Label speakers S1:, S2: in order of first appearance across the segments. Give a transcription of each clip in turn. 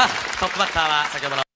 S1: さあトップバッターは先ほどの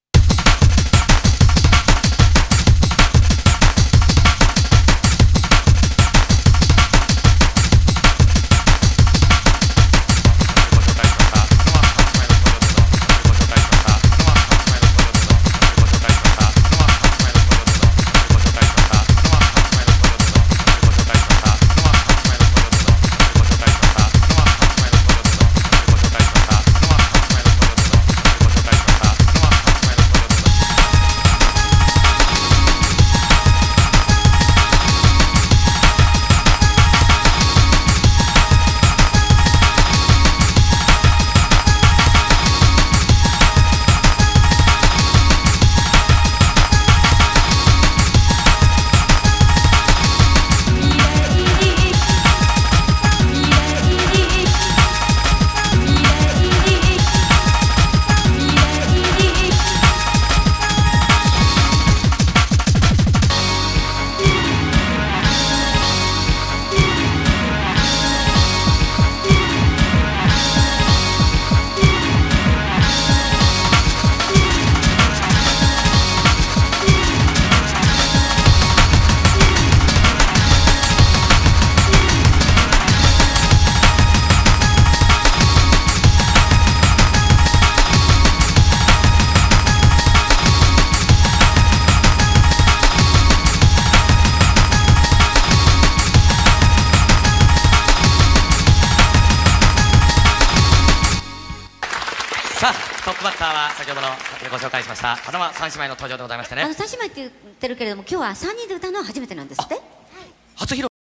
S1: さあトップバッターは先ほどのご紹介しましたパナマ三姉妹の登場でございましたね。
S2: あの三姉妹って言ってるけれども今日は3人で歌うのは初めてなんですって？初披露？